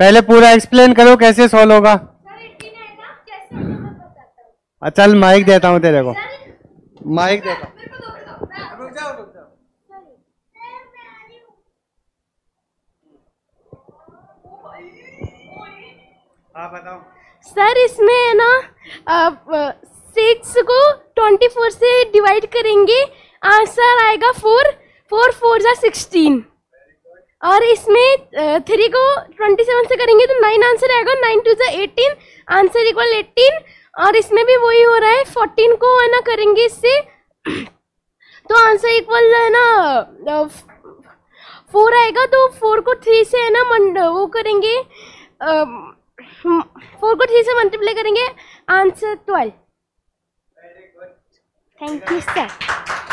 पहले पूरा एक्सप्लेन करो कैसे सॉल्व होगा। अच्छा, चल माइक देता हूँ तेरे को। माइक देता हूँ। रुक जाओ रुक जाओ। हाँ। बताओ। सर इसमें है ना सिक्स को ट्वेंटी फोर से डिवाइड करेंगे। आंसर आएगा फोर फोर फोर जा सिक्सटीन और इसमें थ्री को ट्वेंटी सेवन से करेंगे तो नाइन आंसर आएगा नाइन टू जा एटीन आंसर इक्वल एटीन और इसमें भी वही हो रहा है फोर्टीन को है ना करेंगे इससे तो आंसर इक्वल है ना फोर आएगा तो फोर को थ्री से है ना वो करेंगे फोर को थ्री से मल्टीप्लाई करेंगे answer twelve thank you sir